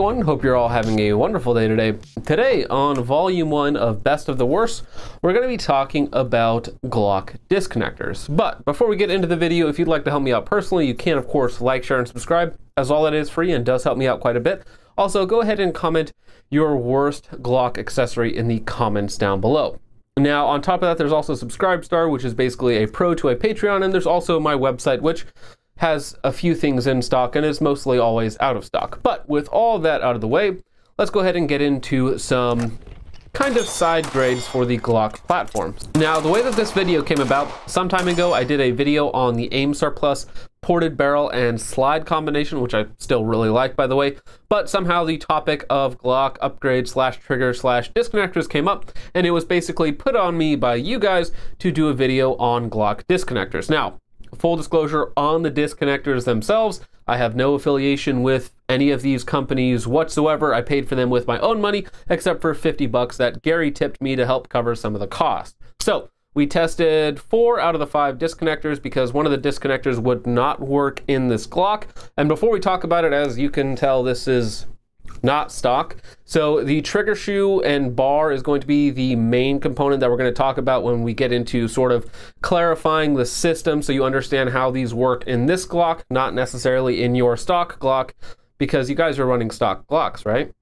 everyone. Hope you're all having a wonderful day today. Today, on volume one of Best of the Worst, we're going to be talking about Glock disconnectors. But before we get into the video, if you'd like to help me out personally, you can, of course, like, share, and subscribe, as all that is free and does help me out quite a bit. Also, go ahead and comment your worst Glock accessory in the comments down below. Now, on top of that, there's also Subscribestar, which is basically a pro 2A Patreon, and there's also my website, which has a few things in stock and is mostly always out of stock. But with all that out of the way, let's go ahead and get into some kind of side grades for the Glock platforms. Now, the way that this video came about, some time ago, I did a video on the Aimstar Plus ported barrel and slide combination, which I still really like, by the way. But somehow the topic of Glock upgrade slash trigger slash disconnectors came up, and it was basically put on me by you guys to do a video on Glock disconnectors. Now, Full disclosure on the disconnectors themselves, I have no affiliation with any of these companies whatsoever. I paid for them with my own money, except for 50 bucks that Gary tipped me to help cover some of the cost. So we tested four out of the five disconnectors because one of the disconnectors would not work in this Glock. And before we talk about it, as you can tell, this is not stock. So the trigger shoe and bar is going to be the main component that we're going to talk about when we get into sort of clarifying the system so you understand how these work in this Glock, not necessarily in your stock Glock, because you guys are running stock Glocks, right?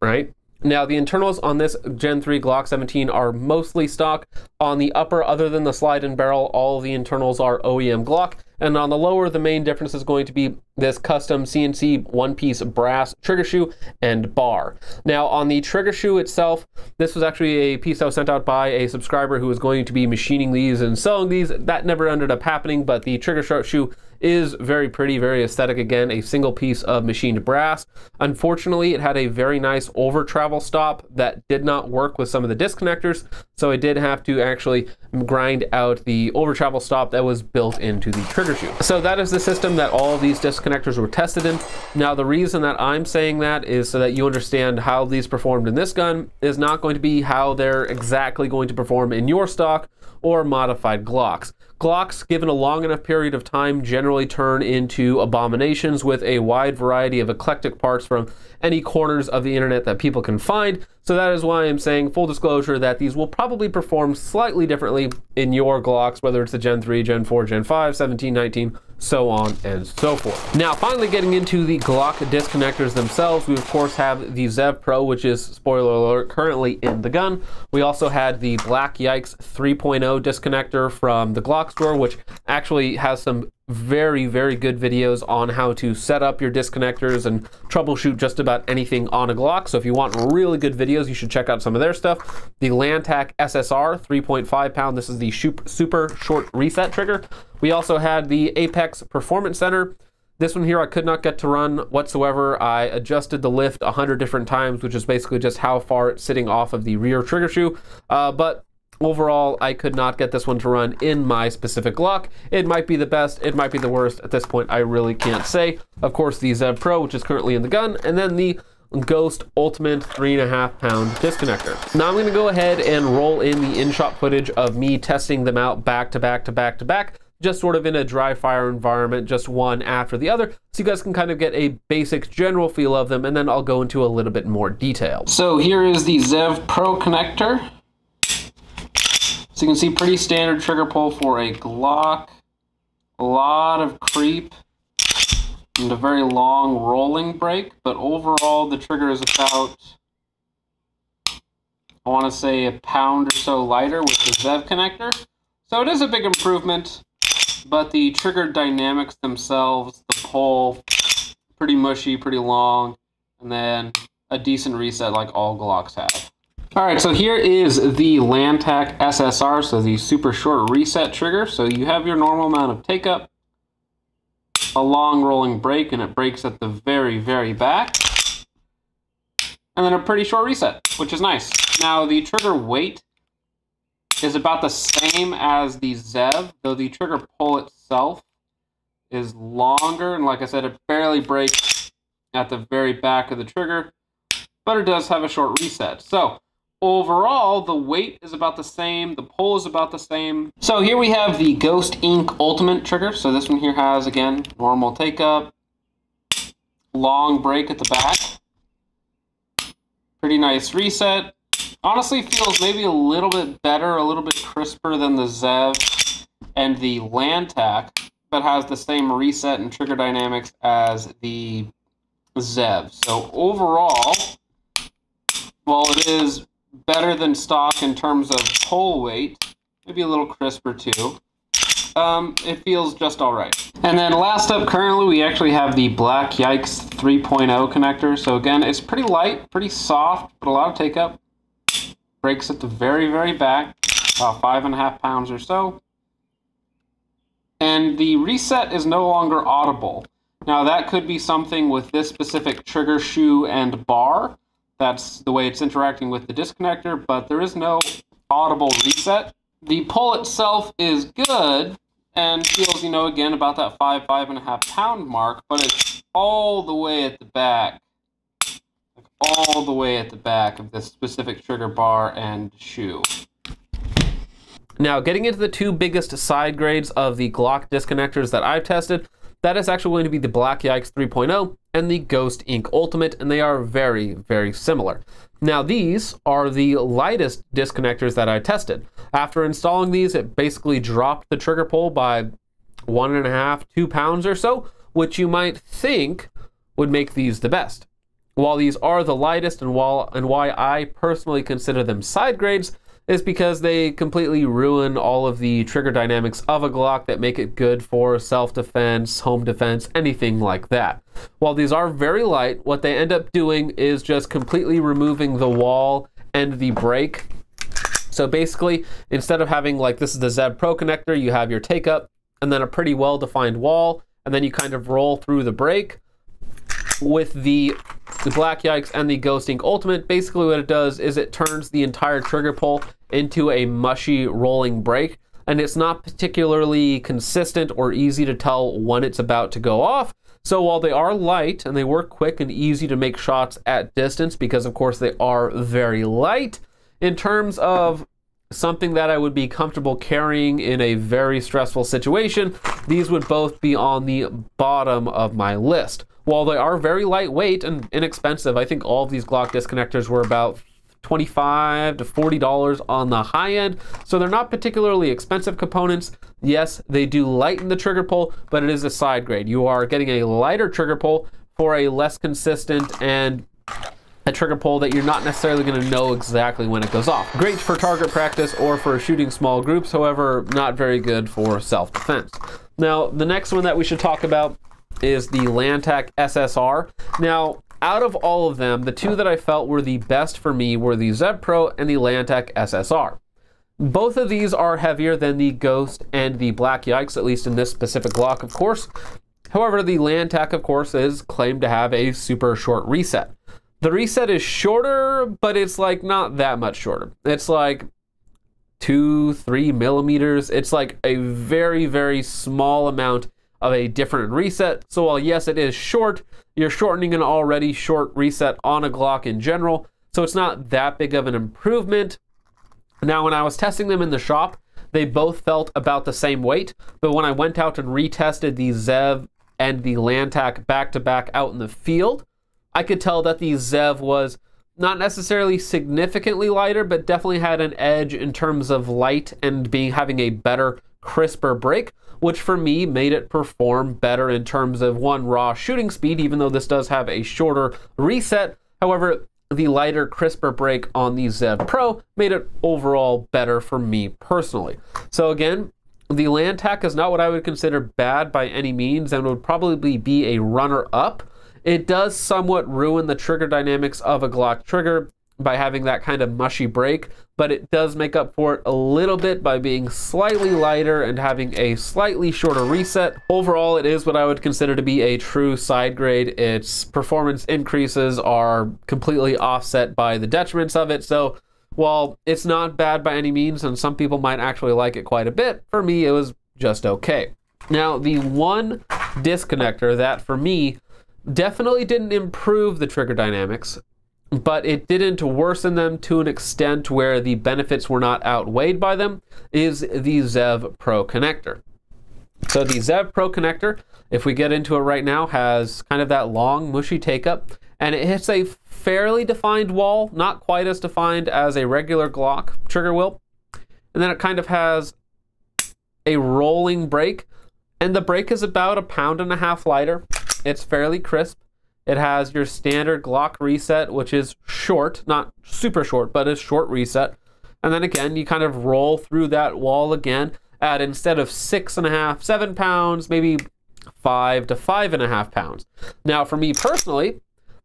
Right? Now, the internals on this Gen 3 Glock 17 are mostly stock. On the upper, other than the slide and barrel, all the internals are OEM Glock. And on the lower, the main difference is going to be this custom CNC one-piece brass trigger shoe and bar. Now, on the trigger shoe itself, this was actually a piece that was sent out by a subscriber who was going to be machining these and selling these. That never ended up happening, but the trigger shoe is very pretty, very aesthetic. Again, a single piece of machined brass. Unfortunately, it had a very nice over travel stop that did not work with some of the disconnectors. So I did have to actually grind out the over travel stop that was built into the trigger shoe. So that is the system that all these disconnectors were tested in. Now, the reason that I'm saying that is so that you understand how these performed in this gun is not going to be how they're exactly going to perform in your stock or modified Glocks. Glocks, given a long enough period of time, generally turn into abominations with a wide variety of eclectic parts from any corners of the internet that people can find. So that is why I'm saying, full disclosure, that these will probably perform slightly differently in your Glocks, whether it's the Gen 3, Gen 4, Gen 5, 17, 19, so on and so forth. Now, finally getting into the Glock disconnectors themselves, we of course have the Zev Pro, which is, spoiler alert, currently in the gun. We also had the Black Yikes 3.0 disconnector from the Glock store, which actually has some very, very good videos on how to set up your disconnectors and troubleshoot just about anything on a Glock. So if you want really good videos, you should check out some of their stuff. The Lantac SSR 3.5 pound. This is the super short reset trigger. We also had the Apex Performance Center. This one here I could not get to run whatsoever. I adjusted the lift 100 different times, which is basically just how far it's sitting off of the rear trigger shoe. Uh, but Overall, I could not get this one to run in my specific Glock. It might be the best, it might be the worst. At this point, I really can't say. Of course, the Zev Pro, which is currently in the gun, and then the Ghost Ultimate three and a half pound disconnector. Now I'm gonna go ahead and roll in the in-shot footage of me testing them out back to back to back to back, just sort of in a dry fire environment, just one after the other, so you guys can kind of get a basic general feel of them, and then I'll go into a little bit more detail. So here is the Zev Pro connector. So you can see pretty standard trigger pull for a Glock. A lot of creep and a very long rolling break, but overall the trigger is about, I want to say a pound or so lighter with the Zev connector. So it is a big improvement, but the trigger dynamics themselves, the pull, pretty mushy, pretty long, and then a decent reset like all Glocks have. All right, so here is the Lantac SSR, so the super short reset trigger. So you have your normal amount of take up, a long rolling break, and it breaks at the very, very back. And then a pretty short reset, which is nice. Now the trigger weight is about the same as the Zev, though the trigger pull itself is longer. And like I said, it barely breaks at the very back of the trigger, but it does have a short reset. So Overall, the weight is about the same, the pull is about the same. So here we have the Ghost Inc Ultimate trigger. So this one here has, again, normal take up, long break at the back. Pretty nice reset. Honestly feels maybe a little bit better, a little bit crisper than the Zev and the Lantac, but has the same reset and trigger dynamics as the Zev. So overall, while it is better than stock in terms of pull weight, maybe a little crisper too, um, it feels just all right. And then last up, currently we actually have the Black Yikes 3.0 connector. So again, it's pretty light, pretty soft, but a lot of take up. Breaks at the very, very back, about five and a half pounds or so. And the reset is no longer audible. Now that could be something with this specific trigger shoe and bar. That's the way it's interacting with the disconnector, but there is no audible reset. The pull itself is good, and feels, you know, again about that five, five and a half pound mark, but it's all the way at the back, like all the way at the back of this specific trigger bar and shoe. Now, getting into the two biggest side grades of the Glock disconnectors that I've tested, that is actually going to be the Black Yikes 3.0 and the Ghost Inc Ultimate, and they are very, very similar. Now, these are the lightest disconnectors that I tested. After installing these, it basically dropped the trigger pull by one and a half, two pounds or so, which you might think would make these the best. While these are the lightest and while and why I personally consider them side grades is because they completely ruin all of the trigger dynamics of a Glock that make it good for self-defense, home defense, anything like that. While these are very light, what they end up doing is just completely removing the wall and the break so basically, instead of having like this is the Zev Pro connector, you have your take up and then a pretty well defined wall, and then you kind of roll through the break. With the, the Black Yikes and the Ghost Inc Ultimate, basically what it does is it turns the entire trigger pull into a mushy rolling break, and it's not particularly consistent or easy to tell when it's about to go off. So while they are light and they work quick and easy to make shots at distance, because of course they are very light, in terms of something that I would be comfortable carrying in a very stressful situation, these would both be on the bottom of my list. While they are very lightweight and inexpensive, I think all of these Glock disconnectors were about 25 to 40 dollars on the high end so they're not particularly expensive components yes they do lighten the trigger pull but it is a side grade you are getting a lighter trigger pull for a less consistent and a trigger pull that you're not necessarily going to know exactly when it goes off. Great for target practice or for shooting small groups, however, not very good for self-defense. Now, the next one that we should talk about is the Lantac SSR. Now, out of all of them, the two that I felt were the best for me were the Zev Pro and the Lantac SSR. Both of these are heavier than the Ghost and the Black Yikes, at least in this specific Glock, of course. However, the Lantac, of course, is claimed to have a super short reset. The reset is shorter, but it's like not that much shorter. It's like two, three millimeters. It's like a very, very small amount of a different reset. So while yes, it is short, you're shortening an already short reset on a Glock in general. So it's not that big of an improvement. Now, when I was testing them in the shop, they both felt about the same weight. But when I went out and retested the Zev and the Lantac back to back out in the field, I could tell that the Zev was not necessarily significantly lighter, but definitely had an edge in terms of light and being having a better, crisper break, which for me made it perform better in terms of one raw shooting speed, even though this does have a shorter reset. However, the lighter, crisper break on the Zev Pro made it overall better for me personally. So again, the Lantac is not what I would consider bad by any means and would probably be a runner up it does somewhat ruin the trigger dynamics of a Glock trigger by having that kind of mushy break, but it does make up for it a little bit by being slightly lighter and having a slightly shorter reset. Overall, it is what I would consider to be a true side grade. Its performance increases are completely offset by the detriments of it, so while it's not bad by any means, and some people might actually like it quite a bit, for me it was just okay. Now, the one disconnector that for me definitely didn't improve the trigger dynamics, but it didn't worsen them to an extent where the benefits were not outweighed by them, is the Zev Pro connector. So the Zev Pro connector, if we get into it right now, has kind of that long, mushy take up, and it hits a fairly defined wall, not quite as defined as a regular Glock trigger will. And then it kind of has a rolling break, and the break is about a pound and a half lighter. It's fairly crisp. It has your standard Glock reset, which is short, not super short, but a short reset. And then again, you kind of roll through that wall again at instead of six and a half, seven pounds, maybe five to five and a half pounds. Now, for me personally,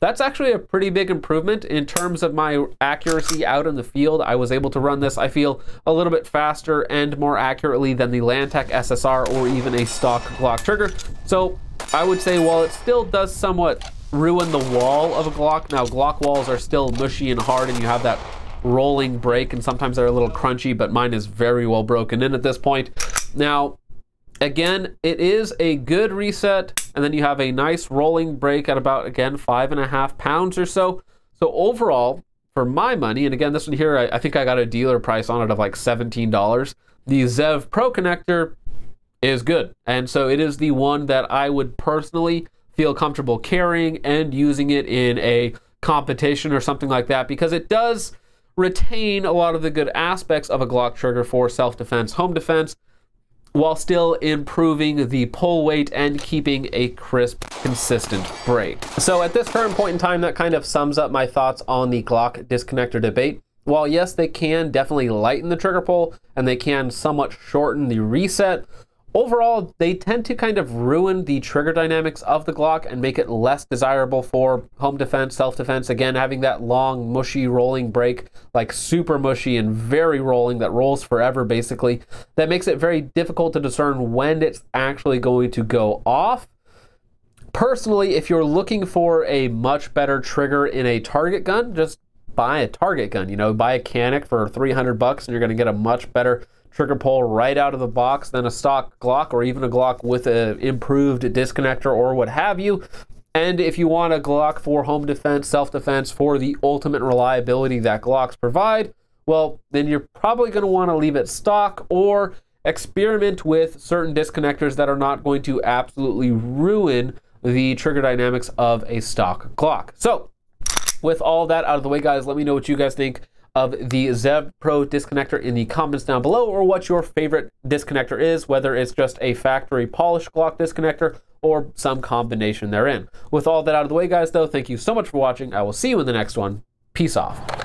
that's actually a pretty big improvement in terms of my accuracy out in the field. I was able to run this, I feel, a little bit faster and more accurately than the Lantac SSR or even a stock Glock trigger. So I would say while it still does somewhat ruin the wall of a Glock, now Glock walls are still mushy and hard and you have that rolling break and sometimes they're a little crunchy, but mine is very well broken in at this point. Now, Again, it is a good reset, and then you have a nice rolling break at about, again, five and a half pounds or so. So overall, for my money, and again, this one here, I, I think I got a dealer price on it of like $17. The Zev Pro connector is good. And so it is the one that I would personally feel comfortable carrying and using it in a competition or something like that because it does retain a lot of the good aspects of a Glock trigger for self-defense, home defense, while still improving the pull weight and keeping a crisp, consistent break. So at this current point in time, that kind of sums up my thoughts on the Glock disconnector debate. While yes, they can definitely lighten the trigger pull and they can somewhat shorten the reset, Overall, they tend to kind of ruin the trigger dynamics of the Glock and make it less desirable for home defense, self-defense. Again, having that long, mushy rolling break, like super mushy and very rolling, that rolls forever basically, that makes it very difficult to discern when it's actually going to go off. Personally, if you're looking for a much better trigger in a target gun, just buy a target gun. You know, buy a Canik for 300 bucks and you're going to get a much better trigger pull right out of the box than a stock Glock or even a Glock with an improved disconnector or what have you. And if you want a Glock for home defense, self-defense, for the ultimate reliability that Glocks provide, well, then you're probably going to want to leave it stock or experiment with certain disconnectors that are not going to absolutely ruin the trigger dynamics of a stock Glock. So, with all that out of the way, guys, let me know what you guys think of the Zev Pro disconnector in the comments down below or what your favorite disconnector is, whether it's just a factory polished Glock disconnector or some combination therein. With all that out of the way, guys, though, thank you so much for watching. I will see you in the next one. Peace off.